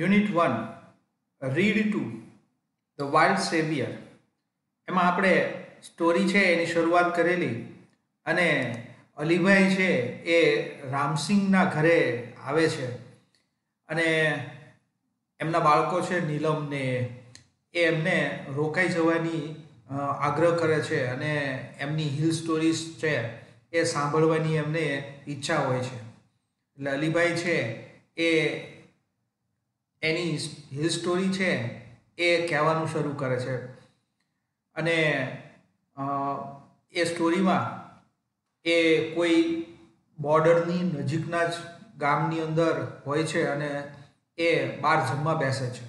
Unit one, read two, the wild saviour. એમાં આપણે story છે એની શરૂઆત કરેલી અને અલીભાઈ છે એ રામસિંહના ઘરે આવે છે. અને એમના બાળકો છે નીલમને એ એમને રોકાઈ જવાની આગ્રહ કરે છે અને એમની હિલ સ્ટોરીઝ છે એ સાંભળવાની એમને ઈચ્છા હોય છે. એટલે અલીભાઈ છે એ એની હિલ સ્ટોરી છે એ કહેવાનું શરૂ કરે છે. અને એ સ્ટોરીમાં એ કોઈ બોર્ડરની નજીકના જ ગામની અંદર હોય છે અને એ બહાર જમવા બેસે છે.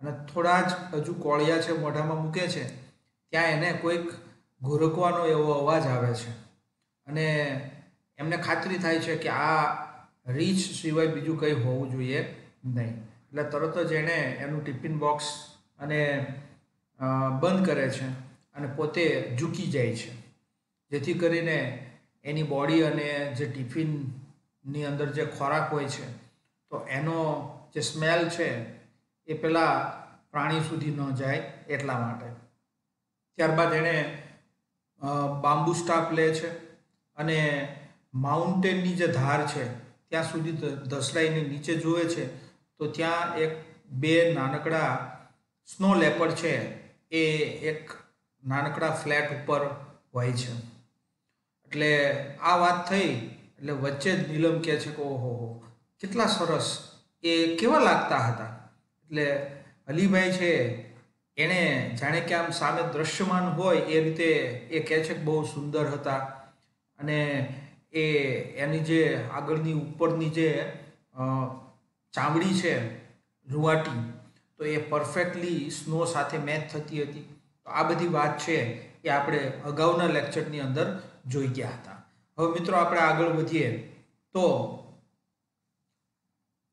અને થોડા જ હજુ કોળિયા છે મોઢામાં મૂકે છે, ત્યાં એને કોઈક ઘુરકવાનો એવો અવાજ આવે છે. અને એમને ખાતરી થાય છે કે આ રીચ સિવાય બીજું કંઈ હોવું જોઈએ નહીં. એટલે તરત જ એણે એનું ટિફિન બોક્સ અને બંધ કરે છે અને પોતે ઝૂકી જાય છે. જેથી કરીને એની બોડી અને જે ટિફિનની અંદર જે ખોરાક હોય છે, તો એનો જે સ્મેલ છે એ પેલા પ્રાણી સુધી ન જાય એટલા માટે. ત્યારબાદ એણે બાંબુ સ્ટાફ લે છે અને માઉન્ટેનની જે ધાર છે, ત્યાં સુધી ધસડાઈને નીચે જુએ છે તો ત્યાં એક બે નાનકડા સ્નો લેપર છે, એ એક નાનકડા ફ્લેટ ઉપર હોય છે. એટલે આ વાત થઈ, એટલે વચ્ચે જ નીલમ કહે છે કે, ઓહો, હો, કેટલા સરસ. એ કેવા લાગતા હતા? એટલે અલીભાઈ છે, એણે જાણે કે આમ સામે દ્રશ્યમાન હોય એ રીતે એ કહે છે કે બહુ સુંદર હતા. અને એ એની જે આગળની ઉપરની જે ચામડી છે, રૂવાટી, તો એ પરફેક્ટલી સ્નો સાથે મેચ થતી હતી. તો આ બધી વાત છે એ આપણે અગાઉના લેક્ચરની અંદર જોઈ ગયા હતા. હવે મિત્રો આપણે આગળ વધીએ. તો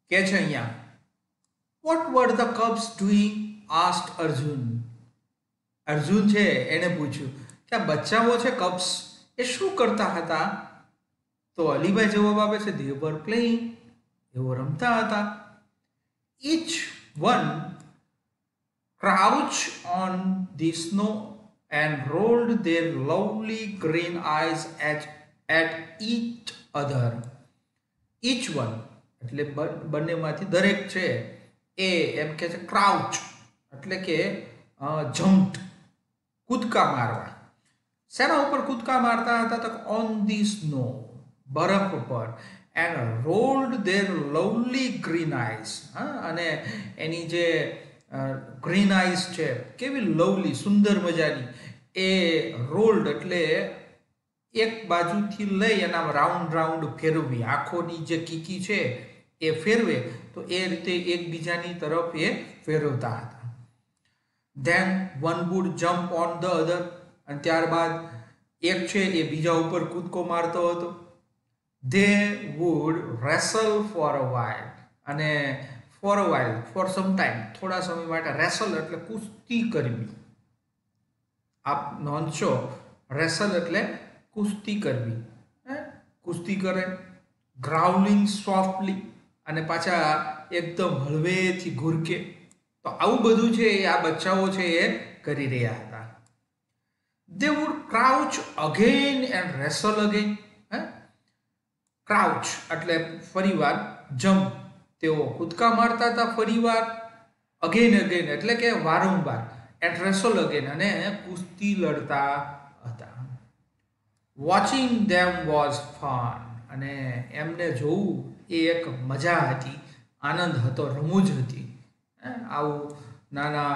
કે છે અહીંયા? What were the cubs doing asked Arjun Arjun છે એણે પૂછ્યું, કે આ બચ્ચાઓ છે કપ્સ એ શું કરતા હતા? તો અલીભાઈ જવાબ આપે છે were playing એવો રમતા હતા each one crouched on the snow and rolled their lovely green eyes at, at each other each one એટલે બ- બંનેમાંથી દરેક છે એ એમ કે છે ક્રાઉચ એટલે કે જમ્પ કૂદકા મારવા શેના ઉપર કૂદકા મારતા હતા તો ઓન ધી સ્નો બરફ ઉપર and rolled their lovely green eyes હા અને એની જે ગ્રીન આઈસ છે, કેવી લવલી સુંદર મજાની, એ રોલ્ડ એટલે એક બાજુથી લઈ અને આમ રાઉન્ડ રાઉન્ડ ફેરવવી. આંખોની જે કીકી છે, એ ફેરવે, તો એ રીતે એકબીજાની તરફ એ ફેરવતા હતા. Then one would jump on the other અને ત્યારબાદ એક છે એ બીજા ઉપર કૂદકો મારતો હતો. They would wrestle for a while અને for a while for some time થોડા સમય માટે રેસલ એટલે કુસ્તી કરવી. આપ નોંધશો રેસલ એટલે કુસ્તી કરવી. હે? કુસ્તી કરે ગ્રાઉલિંગ સોફ્ટલી અને પાછા એકદમ હળવેથી ઘુરકે. તો આવું બધું છે એ આ બચ્ચાઓ છે એ કરી રહ્યા હતા. They would crouch again and wrestle હે ક્રાઉચ એટલે ફરીવાર જમ્પ તેઓ કૂદકા મારતા હતા ફરીવાર અગેન અગેન એટલે કે વારંવાર. એટ રેસોલ અગેન અને કુસ્તી લડતા હતા. વોચિંગ ધેમ વોઝ ફન અને એમને જોવું એ એક મજા હતી, આનંદ હતો, રમૂજ હતી. આવું નાના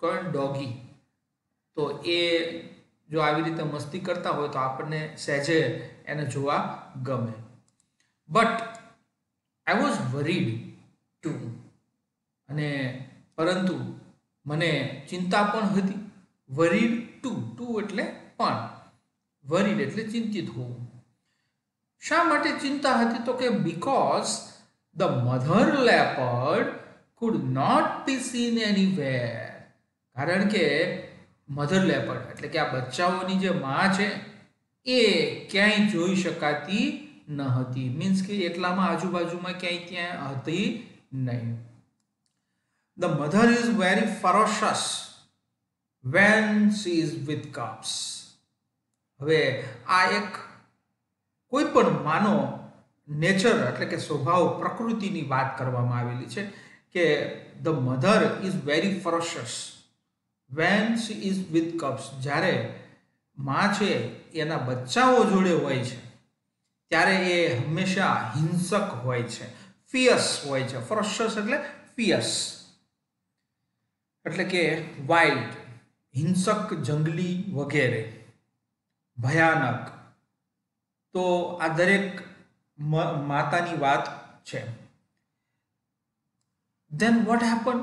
કોણ ડોગી તો એ જો આવી રીતે મસ્તી કરતા હોય તો આપણને સહેજે એને જોવા ગમે. But I was worried to અને પરંતુ મને ચિંતા પણ હતી. વરીડ ટુ ટુ એટલે પણ. વરીડ એટલે ચિંતિત હોવું. શા માટે ચિંતા હતી? તો કે because the mother leopard could not be seen anywhere કારણ કે મધર લેપર્ડ એટલે કે આ બચ્ચાઓની જે માં છે એ ક્યાંય જોઈ શકાતી ન હતી મીન્સ કે એટલામાં આજુબાજુમાં ક્યાંય ત્યાં હતી નહીં. The mother is very ferocious when she is with cubs હવે આ એક કોઈ પણ માનો નેચર એટલે કે સ્વભાવ પ્રકૃતિની વાત કરવામાં આવેલી છે કે the mother is very ferocious when she is with cubs જ્યારે માં છે, એના બચ્ચાઓ જોડે હોય છે. ત્યારે એ હંમેશા હિંસક હોય છે. ફિયસ હોય છે. ફરોશસ એટલે ફિયસ એટલે કે વાઇલ્ડ હિંસક જંગલી વગેરે. ભયાનક. તો આ દરેક માતાની વાત છે. Then what happen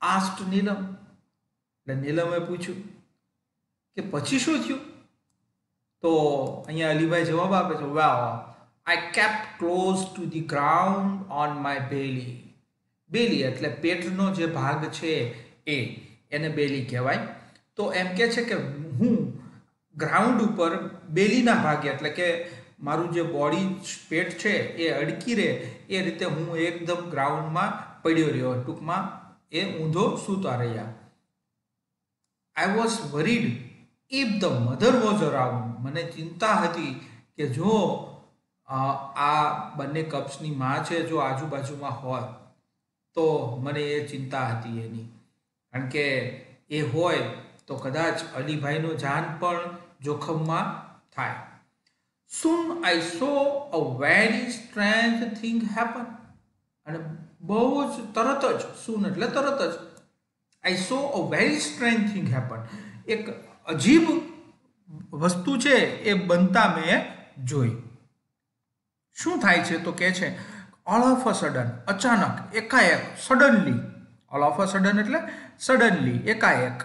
asked Neelam એટલે નીલમે પૂછ્યું કે પછી શું થયું? તો અહીંયા અલીભાઈ જવાબ આપે છે વા I kept close to the ground on my belly belly એટલે પેટનો જે ભાગ છે એ, એને બેલી કહેવાય. તો એમ કે છે કે હું ગ્રાઉન્ડ ઉપર બેલીના ભાગે, એટલે કે મારું જે બોડી પેટ છે એ અડકી રહે, એ રીતે હું એકદમ ગ્રાઉન્ડમાં પડ્યો રહ્યો, ટૂંકમાં એ ઊંધો સૂતા રહ્યા. I was worried if the mother was around મને ચિંતા હતી કે જો આ બંને કપ્સની માં છે જો આજુબાજુમાં હોય, તો મને એ ચિંતા હતી એની. કારણ કે એ હોય તો કદાચ અલીભાઈનો જાન પણ જોખમમાં થાય. Soon I saw a very strange thing happen અને બહુ જ તરત જ સુન એટલે તરત જ I saw a very strange thing happen એક અજીબ વસ્તુ છે એ બનતા મેં જોઈ. શું થાય છે તો કે છે ઓલ ઓફ અ સડન અચાનક, એકાએક suddenly all of a sudden એટલે સડનલી એકાએક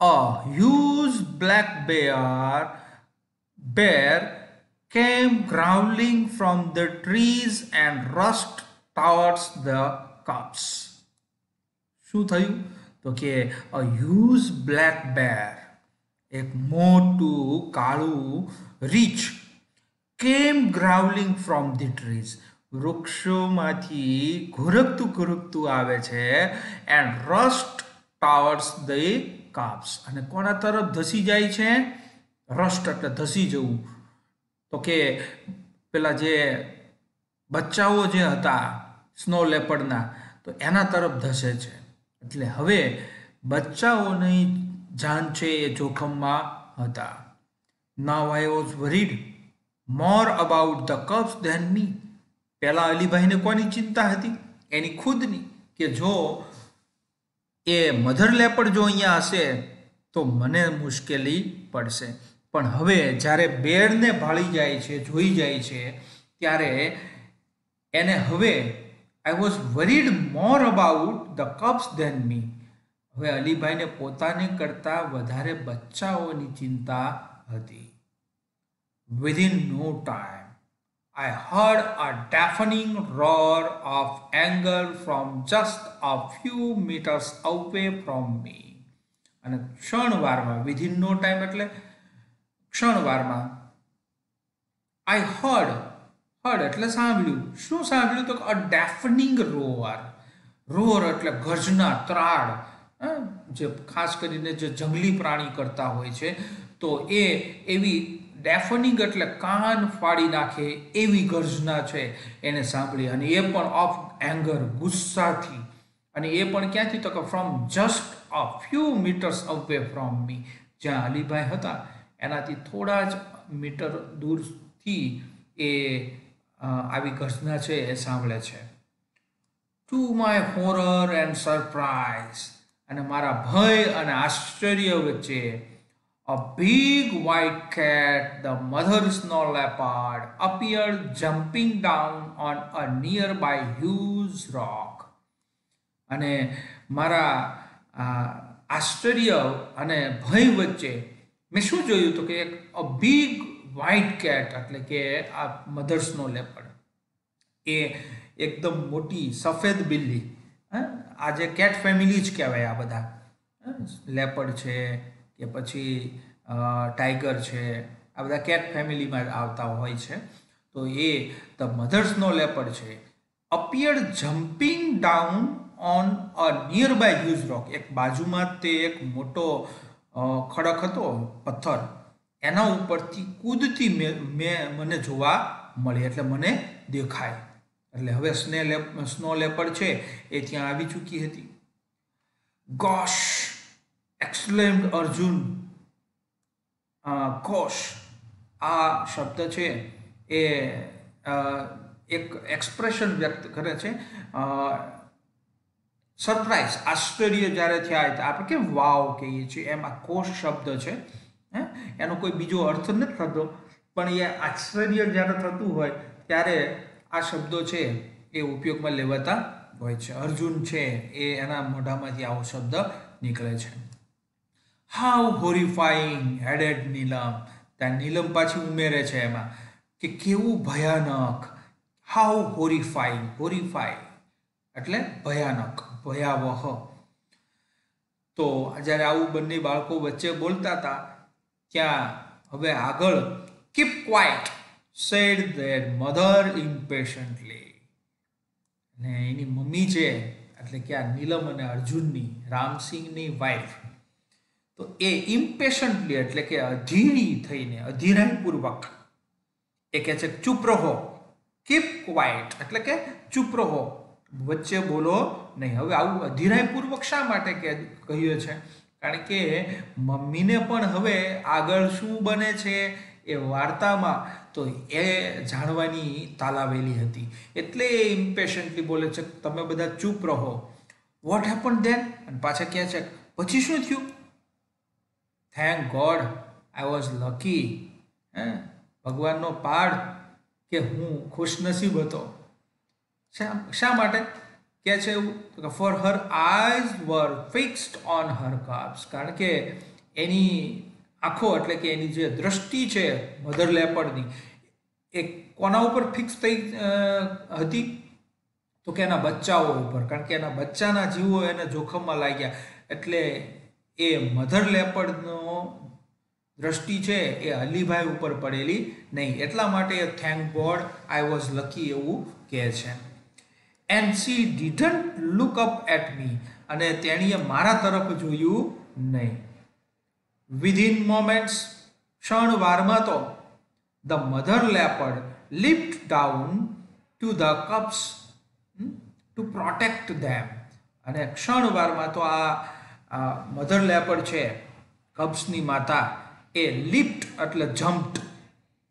a huge black bear bear came growling from the trees and rushed towards the cubs શું થયું? તો કે અ હ્યુઝ બ્લેક બેર એક મોટું કાળું rich came growling from the trees? વૃક્ષોમાંથી ઘુરકતું ઘુરકતું આવે છે and rushed towards the cubs. અને કોના તરફ ધસી જાય છે? રસ્ટ એટલે ધસી જવું. તો કે પેલા જે બચ્ચાઓ જે હતા, સ્નો લેપડના તો એના તરફ ધસે છે. એટલે હવે બચ્ચાઓની જાન છે એ જોખમમાં હતા. Now I was worried more about the cubs than me પહેલાં અલીભાઈને કોની ચિંતા હતી? એની ખુદની. કે જો એ મધર લેપડ જો અહીંયા હશે, તો મને મુશ્કેલી પડશે. પણ હવે જ્યારે બેડને ભાળી જાય છે, જોઈ જાય છે, ત્યારે એને હવે I was worried more about the cubs then me હવે અલીભાઈને પોતાને કરતાં વધારે બચ્ચાઓની ચિંતા હતી. Within no time I heard a deafening roar of anger from just a few metres away from me અને ક્ષણવારમાં વિધિન નો ટાઈમ એટલે ક્ષણવારમાં આઈ હર્ડ હર્ડ એટલે સાંભળ્યું. શું સાંભળ્યું તો અ ડેફનિંગ રોર રોર એટલે ગર્જના ત્રાડ જે ખાસ કરીને જે જંગલી પ્રાણી કરતા હોય છે, તો એ એવી ડેફનિંગ એટલે કાન ફાડી નાખે એવી ગર્જના છે એને સાંભળી. અને એ પણ ઓફ એંગર, ગુસ્સાથી. અને એ પણ ક્યાંથી તો કે from just a few metres away from me જ્યાં અલીભાઈ હતા, એનાથી થોડા જ મીટર દૂરથી એ આવી ઘટના છે એ સાંભળે છે. To my horror and surprise અને મારા ભય અને આશ્ચર્ય વચ્ચે a white cat the mother snow leopard appear jumping down on a nearby huge rock અને મારા આશ્ચર્ય અને ભય વચ્ચે મેં શું જોયું તો કે એક અ બિગ વ્હાઇટ કેટ એટલે કે આ મધર્સનો લેપડ એ એકદમ મોટી, સફેદ બિલ્લી આ જે કેટ ફેમિલી જ કહેવાય આ બધા. લેપડ છે કે પછી ટાઈગર છે, આ બધા કેટ ફેમિલીમાં આવતા હોય છે. તો એ ધ મધર્સનો લેપડ છે. Appear jumping down on a nearby huge rock એક બાજુમાં તે એક મોટો ખડક હતો, પથ્થર. એના ઉપરથી કૂદતી મે- મેં, મને જોવા મળી, એટલે મને દેખાય. એટલે હવે સ્ને લેપ, સ્નો લેપર છે એ ત્યાં આવી ચૂકી હતી. ગોશ! એક્સલેમ્ડ અર્જુન. કોશ આ શબ્દ છે એ એક એક્સપ્રેશન વ્યક્ત કરે છે. સરપ્રાઈઝ આશ્ચર્ય જ્યારે થયા આપણે કેમ વાવ કહીએ છીએ? એમ આ કોષ શબ્દ છે, હે? એનો કોઈ બીજો અર્થ નથી થતો. પણ એ આશ્ચર્ય જ્યારે થતું હોય, ત્યારે આ શબ્દો છે એ ઉપયોગમાં લેવાતા હોય છે. અર્જુન છે એ એના મોઢામાંથી આવો શબ્દ નીકળે છે. હાઉ હોરિફાઈંગ હેડેડ નીલમ ત્યાં નીલમ પાછી ઉમેરે છે એમાં કે કેવું ભયાનક. હાઉ હોરિફાઈંગ હોરિફાઈ એટલે ભયાનક, ભયાવહ. તો જ્યારે આવું બંને બાળકો વચ્ચે બોલતા હતા, ત્યાં હવે આગળ keep quiet said their mother impatiently અને એની મમ્મી છે, એટલે કે આ નીલમ અને અર્જુનની, રામસિંહની વાઈફ તો એ ઇમ્પેશન્ટલી એટલે કે અધીરી થઈને, અધીરાઈપૂર્વક એ કહે છે, ચૂપ રહો કીપ ક્વાઇટ એટલે કે, ચૂપ રહો. વચ્ચે બોલો નહીં. હવે આવું અધીરાઈપૂર્વક શા માટે કે કહ્યું છે? કારણ કે મમ્મીને પણ હવે આગળ શું બને છે એ વાર્તામાં તો એ જાણવાની તાલાવેલી હતી. એટલે એ ઇમ્પેશન્ટલી બોલે છે, તમે બધા ચૂપ રહો. વોટ હેપન ધેન અને પાછા કહે છે, પછી શું થયું? Thank God I was lucky હે? ભગવાનનો પાડ કે હું ખુશનસીબ હતો. શા શા માટે? કે છે એવું, તો કે for her eyes were fixed on her cubs કારણ કે એની આંખો એટલે કે એની જે દ્રષ્ટિ છે મધર લેપડની એ કોના ઉપર ફિક્સ થઈ હતી? તો કે એના બચ્ચાઓ ઉપર, કારણ કે એના બચ્ચાના જીવો એને જોખમમાં લાગ્યા. એટલે એ મધર લેપડનો દ્રષ્ટિ છે એ અલીભાઈ ઉપર પડેલી નહીં. એટલા માટે thank God I was lucky એવું કહે છે. And she didn't look up at me અને તેણીએ મારા તરફ જોયું નહીં. વિધિન મોમેન્ટ્સ ક્ષણવારમાં તો the mother leopard lift down to the cubs to protect them અને ક્ષણવારમાં તો આ મધર લેપડ છે કબ્સની માતા, એ લિફ્ટ એટલે જમ્પ્ડ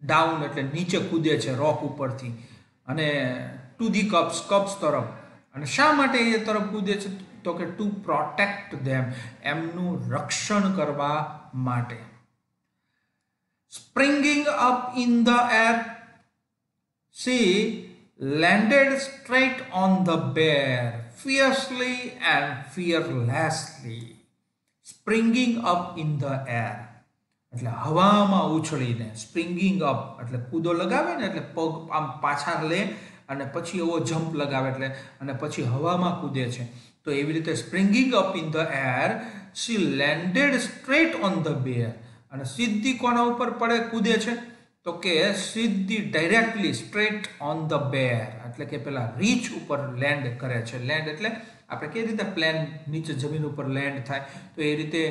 ડાઉન એટલે નીચે કૂદે છે રોક ઉપરથી. અને ટુ ધી કપ્સ કપ્સ તરફ. અને શા માટે એ તરફ કૂદે છે? તો કે ટુ પ્રોટેક્ટ ધેમ એમનું રક્ષણ કરવા માટે. Springing up in the air she landed straight on the bear fiercely and fearlessly springing up in the air એટલે હવામાં ઉછળીને સ્પ્રિંગિંગ અપ એટલે કૂદો લગાવે ને, એટલે પગ આમ પાછા લે, અને પછી એવો જમ્પ લગાવે, એટલે, અને પછી હવામાં કૂદે છે. તો એવી રીતે springing up in the air she landed straight on the bear અને સીધી કોના ઉપર પડે? કૂદે છે? તો કે સીધી directly straight on the bear એટલે કે પેલા રીચ ઉપર લેન્ડ કરે છે. લેન્ડ એટલે આપણે કેવી રીતે પ્લેન નીચે જમીન ઉપર લેન્ડ થાય? તો એ રીતે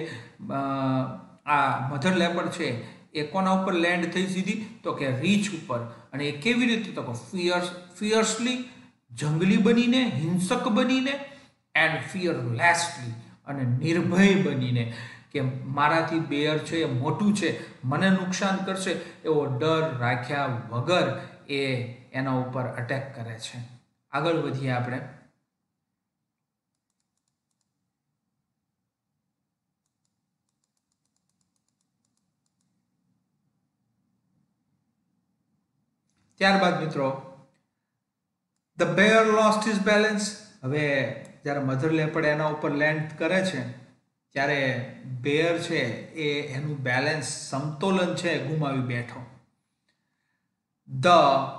આ મધર લેપર છે, એ કોના ઉપર લેન્ડ થઈ સીધી? તો કે રીચ ઉપર. અને એ કેવી રીતે? તો કે ફિયર્સ ફિયર્સલી જંગલી બનીને, હિંસક બનીને એન્ડ ફિયરલેસલી અને નિર્ભય બનીને કે મારાથી બેયર છે, એ મોટું છે, મને નુકસાન કરશે, એવો ડર રાખ્યા વગર એ એના ઉપર અટેક કરે છે. આગળ વધીએ આપણે. ત્યારબાદ મિત્રો the bear lost his balance હવે જ્યારે મધર લેપડ એના ઉપર લેન્ડ કરે છે ત્યારે બેર છે એ એનું બેલેન્સ સમતોલન છે ગુમાવી બેઠો the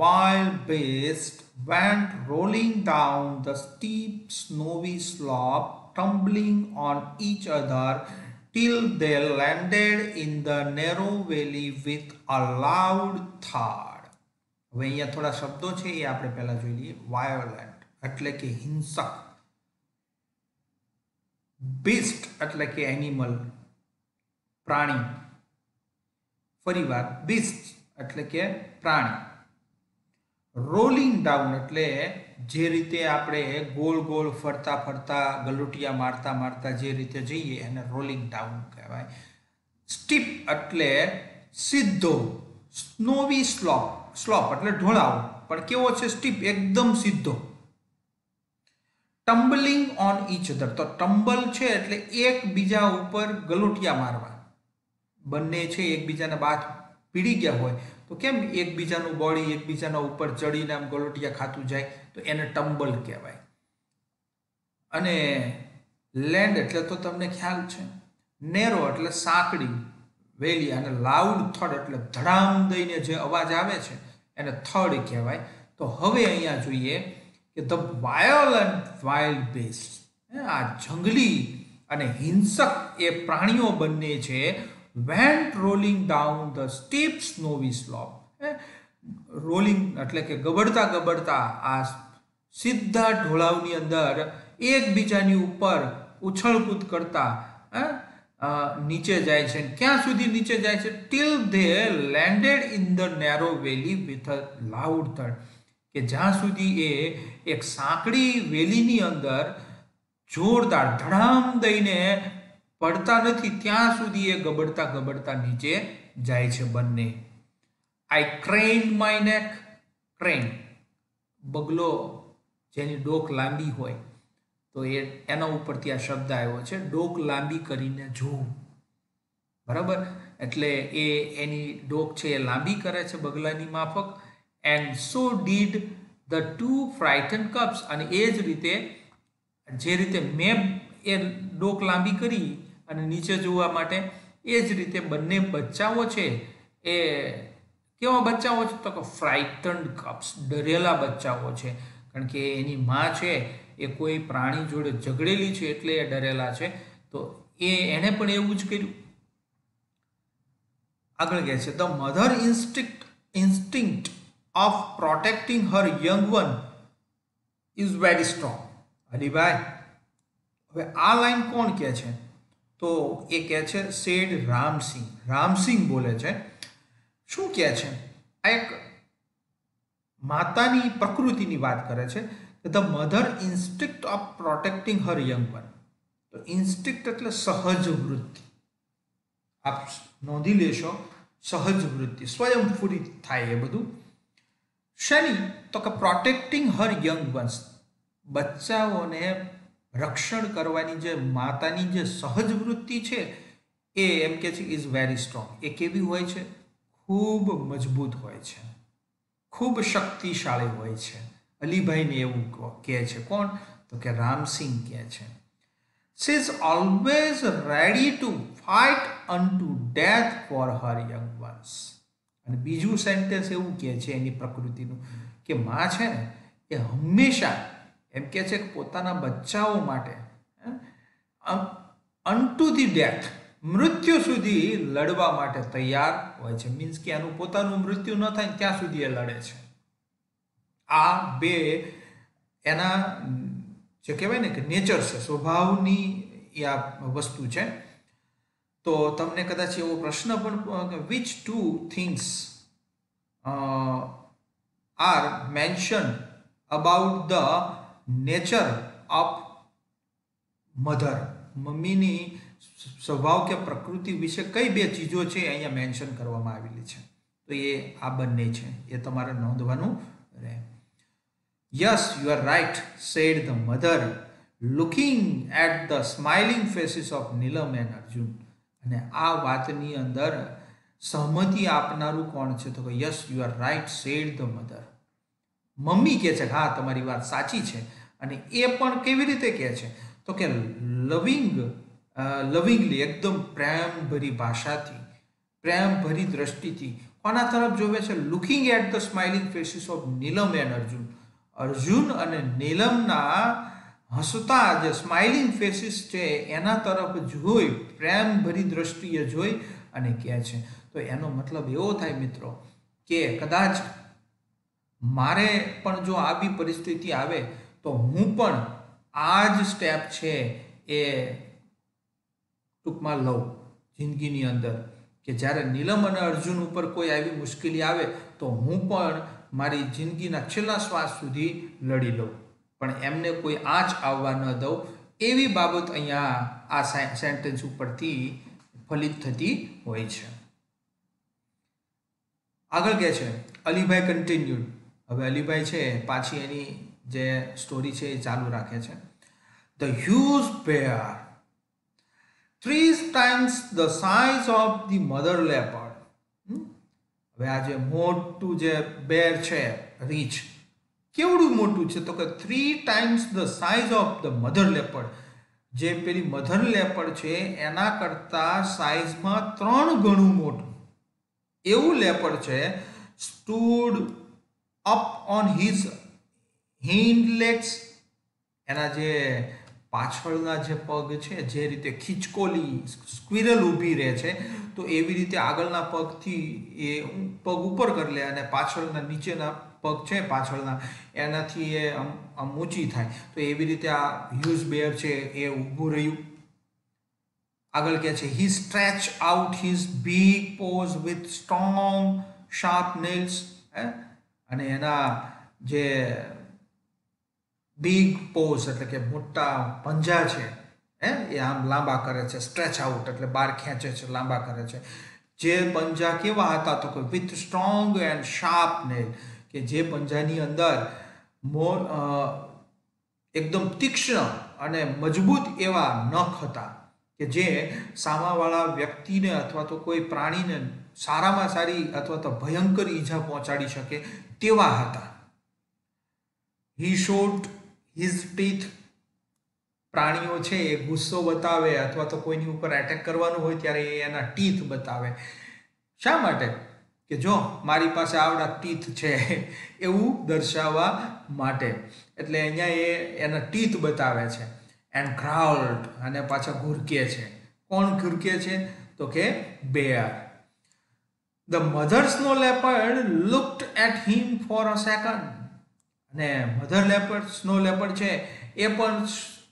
wild beast went rolling down the steep snowy slope tumbling on each other till they landed in the narrow valley with a loud thud હવે અહીંયા થોડા શબ્દો છે એ આપણે પહેલા જોઈ લઈએ વાયોલેન્ટ એટલે કે હિંસક બીસ્ટ એટલે કે એનિમલ પ્રાણી ફરીવાર બીસ્ટ એટલે કે પ્રાણી રોલિંગ ડાઉન એટલે જે રીતે આપણે ગોળ ગોળ ફરતા ફરતા ગલુટિયા મારતા મારતા જે રીતે જઈએ એને રોલિંગ ડાઉન કહેવાય। સ્ટીપ એટલે સીધો સ્નોવી સ્લોપ સ્લોપ એટલે ઢોળાવ પણ કેવો છે સ્ટીપ એકદમ સીધો ટમ્બલિંગ ઓન ઈચ અધર. તો ટમ્બલ છે એટલે એકબીજા ઉપર ગલોટિયા મારવા. બંને છે એકબીજાના બાથ પીડી ગયા હોય. તો કેમ એકબીજાનું બોડી એકબીજાના ઉપર ચડીને આમ ગલોટિયા ખાતું જાય? તો એને ટમ્બલ કહેવાય. અને લેન્ડ એટલે તો તમને ખ્યાલ છે. નેરો એટલે સાંકડી, વેલી અને લાઉડ થડ એટલે ધડામ દઈને જે અવાજ આવે છે, એને થડ કહેવાય. તો હવે અહીંયા જોઈએ કે ધ વાયોલન્ટ વાઇલ્ડ બેસ્ટ આ જંગલી અને હિંસક એ પ્રાણીઓ બંને છે, went rolling down the steep snowy slope rolling એટલે કે ગબડતા ગબડતા આ સીધા ઢોળાવની અંદર એકબીજાની ઉપર ઉછળકૂદ કરતા નીચે જાય છે ક્યાં સુધી નીચે જાય છે? Till they landed in the narrow valley with a loud thud કે જ્યાં સુધી એ એક સાંકડી વેલીની અંદર જોરદાર ધડામ દઈને પડતા નથી, ત્યાં સુધી એ ગબડતા ગબડતા નીચે જાય છે બંને. I crane my neck crane બગલો જેની ડોક લાંબી હોય, તો એ એના ઉપરથી આ શબ્દ આવ્યો છે, ડોક લાંબી કરીને જોવું બરાબર? એટલે એ એની ડોક છે એ લાંબી કરે છે બગલાની માફક and so did the two frightened cubs અને એ જ રીતે, જે રીતે મેં એ ડોક લાંબી કરી અને નીચે જોવા માટે, એ જ રીતે બંને બચ્ચાઓ છે, એ કેવા બચ્ચાઓ છે? તો કે ફ્રાઇટન્ડ કપ્સ ડરેલા બચ્ચાઓ છે. કારણ કે એની માં છે, એ કોઈ પ્રાણી જોડે ઝઘડેલી છે એટલે એ ડરેલા છે. તો એ એણે પણ એવું જ કર્યું. આગળ કહે છે the mother instinct instinct of protecting her young one is very strong Haribhai હવે આ લાઈન કોણ કહે છે? તો એ કહે છે સેડ રામસિંહ રામસિંહ બોલે છે, શું કહે છે? આ એક માતાની પ્રકૃતિની વાત કરે છે કે the mother instinct of protecting her young one તો ઇન્સ્ટિક્ટ એટલે સહજ વૃત્તિ. આપ નોંધી લેશો, સહજ વૃત્તિ સ્વયંફુરિત થાય એ બધું. શેની? તો કે પ્રોટેક્ટિંગ હર યંગ વન્સ બચ્ચાઓને રક્ષણ કરવાની જે માતાની જે સહજ વૃત્તિ છે, એ એમ કે છે ઇઝ વેરી સ્ટ્રોંગ એ કેવી હોય છે? ખૂબ મજબૂત હોય છે. ખૂબ શક્તિશાળી હોય છે. અલીભાઈને એવું કહે છે. કોણ? તો કે રામસિંહ કહે છે. She is always ready to fight on to death for her young ones અને બીજું સેન્ટેન્સ એવું કહે છે એની પ્રકૃતિનું કે માં છે ને, એ હંમેશા એમ કહે છે કે પોતાના બચ્ચાઓ માટે અનટુ ધી ડેથ મૃત્યુ સુધી લડવા માટે તૈયાર હોય છે. મીન્સ કે એનું પોતાનું મૃત્યુ ન થાય ત્યાં સુધી એ લડે છે. આ બે એના, જે કહેવાય ને કે નેચર છે, સ્વભાવની એ આ વસ્તુ છે. તો તમને કદાચ એવો પ્રશ્ન પણ which two things are mention about the nature of mother મમ્મીની સ્વભાવ કે પ્રકૃતિ વિશે કઈ બે ચીજો છે અહીંયા મેન્શન કરવામાં આવેલી છે તો એ આ બંને છે એ તમારે નોંધવાનું રહે yes you are right said the mother looking at the smiling faces of Neelam and Arjun અને આ વાતની અંદર સહમતિ આપનારું કોણ છે? તો કે yes you are right said the mother mummy કહે છે હા, તમારી વાત સાચી છે. અને એ પણ કેવી રીતે કહે છે? તો કે લવિંગ લવિંગલી એકદમ પ્રેમભરી ભાષાથી, પ્રેમભરી દ્રષ્ટિથી. કોના તરફ જોવે છે? Looking at the smiling faces of Neelam and Arjun Arjun અને નીલમના હસતા જે સ્માઇલિંગ ફેસીસ છે, એના તરફ જોઈ, પ્રેમભરી દ્રષ્ટિએ જોઈ અને કહે છે. તો એનો મતલબ એવો થાય મિત્રો કે કદાચ મારે પણ જો આવી પરિસ્થિતિ આવે, તો હું પણ આ જ સ્ટેપ છે એ ટૂંકમાં લઉં જિંદગીની અંદર. કે જ્યારે નીલમ અને અર્જુન ઉપર કોઈ આવી મુશ્કેલી આવે, તો હું પણ મારી જિંદગીના છેલ્લા શ્વાસ સુધી લડી લઉં. પણ એમને કોઈ આંચ આવવા ન દઉં એવી બાબત અહીંયા આ સેન્ટેન્સ ઉપરથી ફલિત થતી હોય છે. આગળ કે છે, અલીભાઈ કન્ટિન્યુડ હવે અલીભાઈ છે, પાછી એની જે સ્ટોરી છે એ ચાલુ રાખે છે. The huge bear three times the size of the mother leopard હવે આ જે મોટું જે બેર છે રીચ કેવડું મોટું છે? તો કે three times the size of the mother leopard જે પેલી મધર લેપર્ડ છે, એના કરતાં સાઇઝમાં ત્રણ ગણું મોટું. એવું લેપર્ડ છે stood up on his hind legs એના જે પાછળના જે પગ છે, જે રીતે ખીચકોલી સ્ક્વિરલ ઊભી રહે છે, તો એવી રીતે આગળના પગથી એ પગ ઉપર કરી લે અને પાછળના નીચેના પગ છે પાછળના, એનાથી એ આમ ઊંચી થાય. તો એવી રીતે આ હ્યુઝ બેર છે એ ઊભું રહ્યું. આગળ કહે છે he stretch out his big paws with strong sharp nails અને એના જે બિગ પોઝ એટલે કે મોટા પંજા છે, હે? એ આમ લાંબા કરે છે સ્ટ્રેચ આઉટ એટલે બહાર ખેંચે છે, લાંબા કરે છે. જે પંજા કેવા હતા તો કે with strong and sharp nail કે જે પંજાની અંદર મો એકદમ તીક્ષ્ણ અને મજબૂત એવા નખ હતા કે જે સામાવાળા વ્યક્તિને અથવા તો કોઈ પ્રાણીને સારામાં સારી અથવા તો ભયંકર ઈજા પહોંચાડી શકે તેવા હતા. હી શોટ હિઝ ટીથ પ્રાણીઓ છે એ ગુસ્સો બતાવે અથવા તો કોઈની ઉપર એટેક કરવાનું હોય ત્યારે એ એના ટીથ બતાવે. શા માટે? કે જો મારી પાસે આવડા ટીથ છે એવું દર્શાવવા માટે. એટલે અહીંયા એ એના ટીથ બતાવે છે એન્ડ ક્રાઉલ્ડ અને પાછા ઘુરકે છે. કોણ ઘુરકે છે? તો કે bear the mother snow leopard looked at him for a second અને મધર લેપર્ડ સ્નો લેપર્ડ છે એ પણ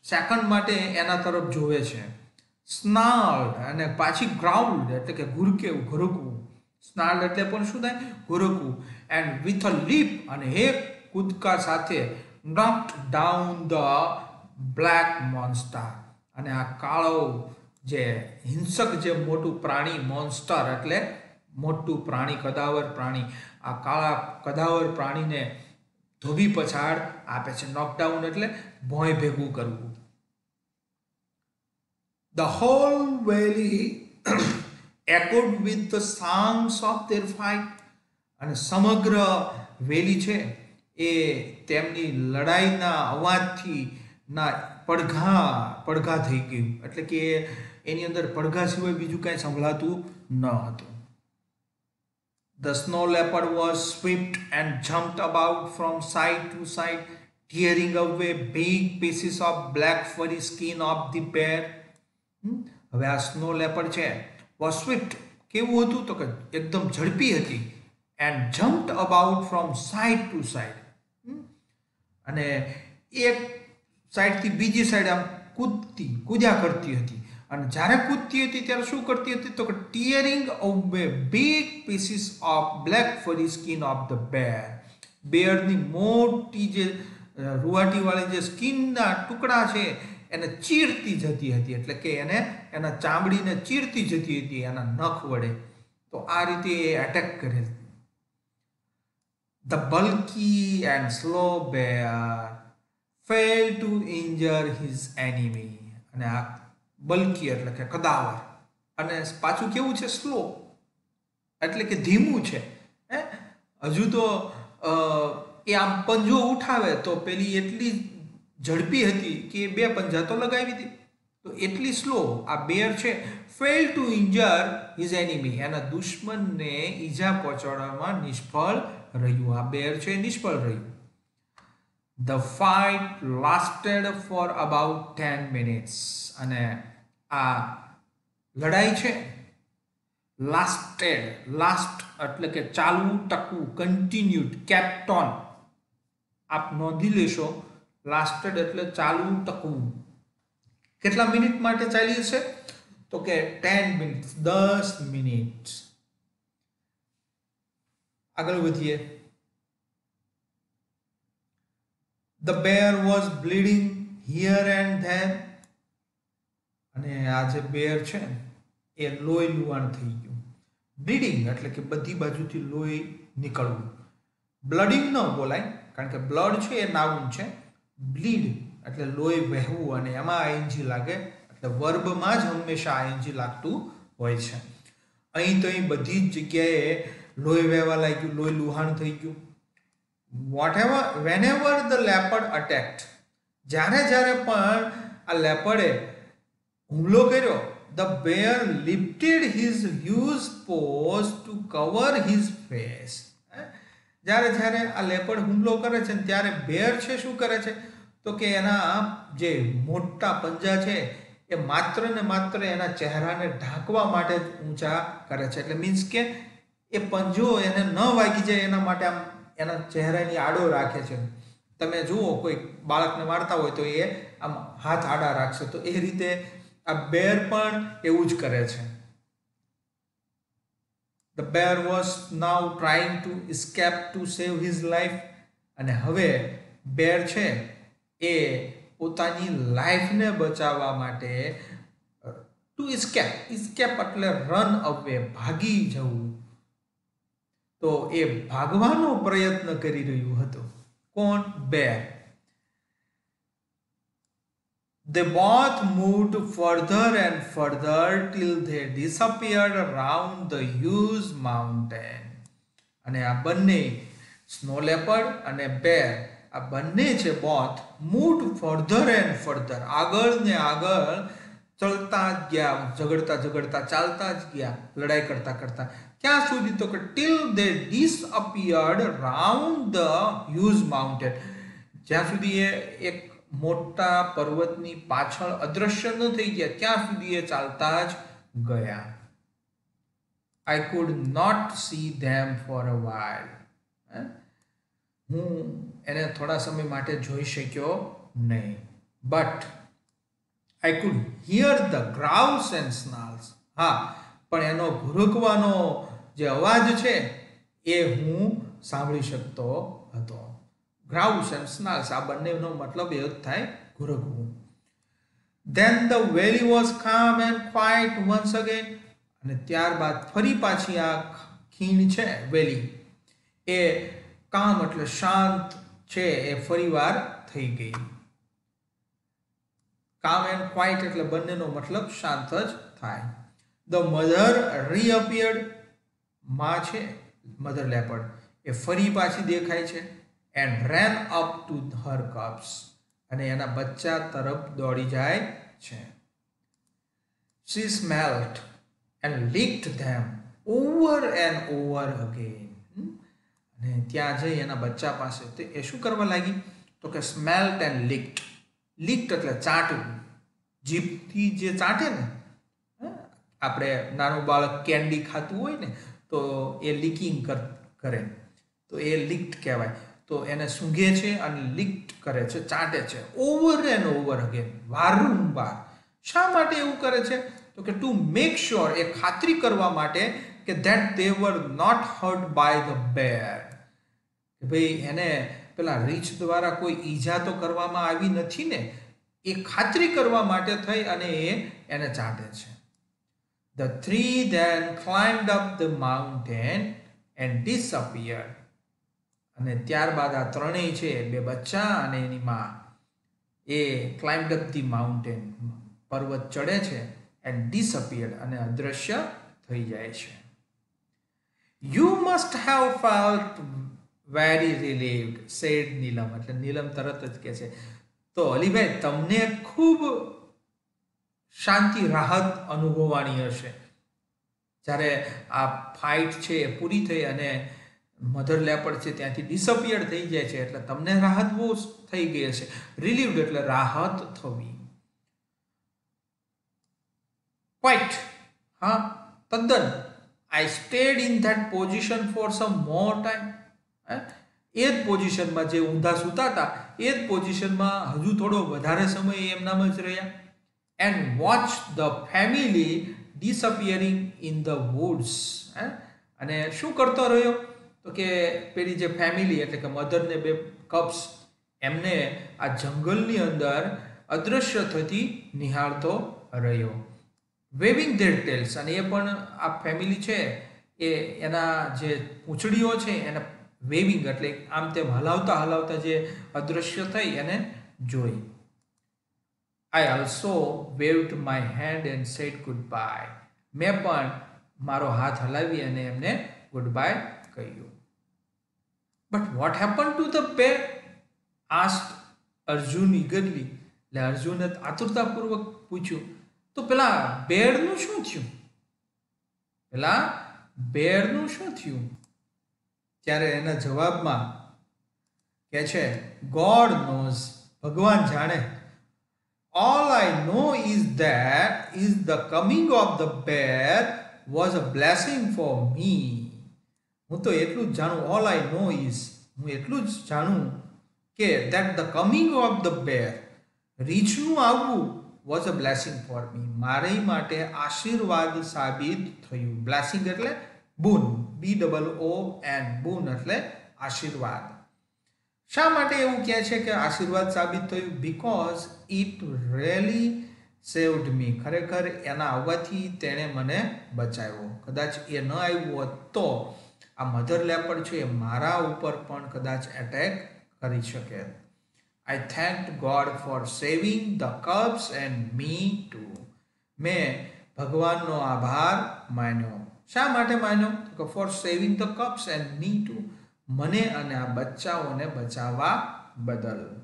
સેકન્ડ માટે એના તરફ જોવે છે. સ્નાર્ડ અને પાછી ગ્રાઉન્ડ એટલે કે ઘુરકે, ઘુરકવું. સ્નાલ્ડ એટલે પણ શું થાય? ઘુરકવું એન્ડ વિથ અ લીપ અને એક કૂદકા સાથે knocked down the black monster અને આ કાળો જે હિંસક જે મોટું પ્રાણી મોન્સ્ટર એટલે મોટું પ્રાણી, કદાવર પ્રાણી. આ કાળા કદાવર પ્રાણીને ધોબી પછાડ આપે છે. નોકડાઉન એટલે ભોંય ભેગું કરવું. The whole valley echoed with the songs of their fight અને સમગ્ર વેલી છે એ તેમની લડાઈના અવાજથી ના પડઘા પડઘા થઈ ગયું એટલે કે એની અંદર પડઘા સિવાય બીજું કાંઈ સંભળાતું ન હતું The snow leopard was swept and jumped about from side to side, tearing away big pieces of black furry skin of the bear. હવે આ સ્નો લેપડ છે વોઝ સ્વિફ્ટ કેવું હતું તો કે એકદમ ઝડપી હતી and jumped about from side to side અને એક સાઈડથી બીજી સાઈડ આમ કૂદતી, કૂદ્યા કરતી હતી. અને જ્યારે કૂદતી હતી ત્યારે શું કરતી હતી તો કે tearing away big pieces of black furry skin of the bear બેરની મોટી જે રૂવાટીવાળી જે સ્કિનના ટુકડા છે એને ચીરતી જતી હતી, એટલે કે એને એના ચામડીને ચીરતી જતી હતી, એના નખ વડે. તો આ રીતે એ એટેક કરેલ. The bulky and slow bear fail to injure his enemy અને આ બલ્કી એટલે કે કદાવર. અને પાછું કેવું છે? સ્લો એટલે કે ધીમું છે. હજુ તો એ આમ પંજો ઉઠાવે તો પેલી એટલી ઝડપી હતી કે બે પંજા તો લગાવી હતી તો એટલી સ્લો આ બેર છે fail to injure his enemy એના દુશ્મનને ઈજા પહોંચાડવામાં નિષ્ફળ રહ્યું. આ બેર છે, નિષ્ફળ રહ્યું. The fight lasted for about ten minutes અને આ લડાઈ છે લાસ્ટેડ લાસ્ટ એટલે કે ચાલવું, ટકવું કન્ટિન્યુડ કેપ્ટોન આપ નોંધી લેશો લાસ્ટેડ એટલે ચાલવું ટકવું. કેટલા મિનિટ માટે ચાલ્યું છે? તો કે ટેન મિનિટ દસ મિનિટ આગળ વધીએ. The bear was bleeding here and there અને આ જે બેર છે એ લોહી લુવાણ થઈ ગયું. બ્લીડિંગ એટલે કે બધી બાજુથી લોહી નીકળવું. બ્લડિંગ ન બોલાય, કારણ કે બ્લડ છે એ નાઉન છે. બ્લીડ એટલે લોહી વહેવું અને એમાં આઈએનજી લાગે, એટલે વર્બમાં જ હંમેશા આઈએનજી લાગતું હોય છે. અહીં તો અહીં બધી જ જગ્યાએ લોહી વહેવા લાગ્યું, લોહી લુહાણ થઈ ગયું. Whatever whenever the leopard attacked જ્યારે જ્યારે પણ આ લેપડે હુમલો કર્યો the bear lifted his huge paws to cover his face જ્યારે જ્યારે આ લેપડ હુમલો કરે છે ત્યારે બેર છે શું કરે છે? તો કે એના જે મોટા પંજા છે, એ માત્ર ને માત્ર એના ચહેરાને ઢાંકવા માટે જ ઊંચા કરે છે. એટલે મીન્સ કે એ પંજો એને ન વાગી જાય એના માટે આમ એના ચહેરાની આડો રાખે છે. તમે જુઓ, કોઈ બાળકને મારતા હોય તો એ આમ હાથ આડા રાખશે. તો એ રીતે આ બેર પણ એવું જ કરે છે. The bear was now trying to escape to save his life અને હવે બેર છે એ પોતાની લાઈફને બચાવવા માટે ટુ escape escape એટલે રન અવે ભાગી જવું. તો એ ભાગવાનો પ્રયત્ન કરી રહ્યું હતું. કોણ? બેર They both moved further and further till they disappeared around the huge mountain. અને આ બંને સ્નો લેપર્ડ અને બેર આ બંને છે both moved further and further આગળ ને આગળ ચલતા જ ગયા, ઝઘડતા ઝઘડતા, ચાલતા જ ગયા, લડાઈ કરતા કરતા ક્યાં સુધી તો કે till they disappeared round the huge mountain જ્યાં સુધી એ એક મોટા પર્વતની પાછળ અદ્રશ્ય ન થઈ ગયા, ત્યાં સુધી એ ચાલતા જ ગયા. I could not see them for a while હું? એને થોડા સમય માટે જોઈ શક્યો નહીં. But I could hear the groans and snarls હા, પણ એનો ઘુરકવાનો જે અવાજ છે એ હું સાંભળી શકતો હતો. ગ્રાઉસ એન્ડ સ્નાસ આ બંનેનો મતલબ એ જ થાય ઘુરકવું then the valley was calm and quiet once again અને ત્યારબાદ ફરી પાછી આ ખીણ છે વેલી એ કામ એટલે શાંત છે, એ ફરીવાર થઈ ગઈ. કામ એન્ડ ક્વાઇટ એટલે બંનેનો મતલબ શાંત જ થાય. ધ મધર રીઅપિયર્ડમાં છે મધર લેપર્ડ એ ફરી પાછી દેખાય છે. And ran up to her cubs અને એના બચ્ચા તરફ દોડી જાય છે. She smelt and licked them over and over again અને ત્યાં જઈ એના બચ્ચા પાસે તો એ શું કરવા લાગી? તો કે સ્મેલ્ટ એન્ડ લીક્ડ લીક્ડ એટલે ચાટવું જીભથી જે ચાટે ને આપણે નાનું બાળક કેન્ડી ખાતું હોય ને, તો એ લિકિંગ કરે તો એ લીક્ડ કહેવાય. તો એને સૂંઘે છે અને લીક્ડ કરે છે, ચાટે છે. ઓવર એન્ડ ઓવર અગેન વારંવાર. શા માટે એવું કરે છે? તો કે ટુ મેક શ્યોર એ ખાતરી કરવા માટે કે that they were not hurt by the bear ભાઈ, એને પેલા રીચ દ્વારા કોઈ ઈજા તો કરવામાં આવી નથી ને? એ ખાતરી કરવા માટે થઈ અને એ એને ચાટે છે. The three then climbed up the mountain and disappeared અને ત્યારબાદ આ ત્રણેય છે, બે બચ્ચા અને એની માં. એ ક્લાઇમ્ડ અપ ધી માઉન્ટેન પર્વત ચડે છે એન્ડ ડિસઅપિયર્ડ અને અદૃશ્ય થઈ જાય છે. You must have felt very relieved said Neelam એટલે નીલમ તરત જ કહે છે. તો અલીભાઈ, તમને ખૂબ શાંતિ, રાહત અનુભવવાની હશે. જ્યારે આ ફાઇટ છે એ પૂરી થઈ અને મધર લેપડ છે, ત્યાંથી ડિસઅપિયર થઈ જાય છે, એટલે તમને રાહત બહુ થઈ ગઈ હશે. રિલીવડ એટલે રાહત થવી. ક્વાઇટ હા, તદ્દન. I stayed in that position for some more time એ જ પોઝિશનમાં જે ઊંધા સૂતા હતા, એ જ પોઝિશનમાં હજુ થોડો વધારે સમય એમનામ જ રહ્યા. And watch the family disappearing in the woods અને શું કરતો રહ્યો? તો કે પેલી જે ફેમિલી એટલે કે મધર ને બે કપ્સ એમને આ જંગલની અંદર અદૃશ્ય થતી નિહાળતો રહ્યો. વેવિંગ ધેર ટેલ્સ અને એ પણ આ ફેમિલી છે, એ એના જે પૂંછડીઓ છે, એને વેવિંગ એટલે આમ તેમ હલાવતા હલાવતા જે અદૃશ્ય થઈ એને જોઈ. I also waved my hand and said goodbye મેં પણ મારો હાથ હલાવી અને એમને ગુડ બાય કહ્યું. But what happen to the pair asked Arjun eagerly. એટલે અર્જુને આતુરતાપૂર્વક પૂછ્યું, તો પેલા બેડનું શું થયું? પેલા બેડનું શું થયું? ત્યારે એના જવાબમાં કે છે ગોડ નોઝ ભગવાન જાણે. All I know is that is the coming of the bear was a blessing for me હું તો એટલું જ જાણું ઓલ આઈ નો ઇઝ હું એટલું જ જાણું કે that the coming of the bear રીછનું આવવું was a blessing for me મારી માટે આશીર્વાદ સાબિત થયું. બ્લેસિંગ એટલે બૂન બી ડબલ ઓ એન બૂન એટલે આશીર્વાદ. શા માટે એવું કહે છે કે આશીર્વાદ સાબિત થયું? Because it really saved me ખરેખર એના આવવાથી તેણે મને બચાવ્યો. કદાચ એ ન આવ્યું હોત તો આ મધર લેપડ છે, એ મારા ઉપર પણ કદાચ એટેક કરી શકે. I thank God for saving the cubs and me too મેં ભગવાનનો આભાર માન્યો. શા માટે માન્યો? કે for saving the cubs and me too મને અને આ બચ્ચાઓને બચાવવા બદલ.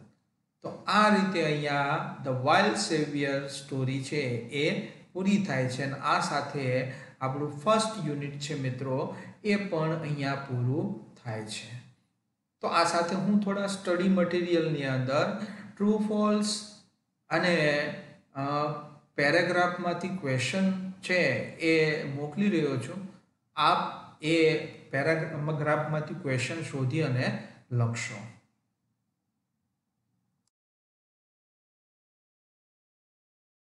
તો આ રીતે અહીંયા ધ વાઇલ્ડ સેવિયર સ્ટોરી છે એ પૂરી થાય છે અને આ સાથે આપણું ફર્સ્ટ યુનિટ છે મિત્રો એ પણ અહીંયા પૂરું થાય છે. તો આ સાથે હું થોડા સ્ટડી મટીરિયલની અંદર ટ્રુ ફોલ્સ અને પેરેગ્રાફમાંથી ક્વેશ્ચન છે એ મોકલી રહ્યો છું. આપ એ પેરાગ્રાફમાંથી ક્વેશ્ચન શોધી અને લખશો.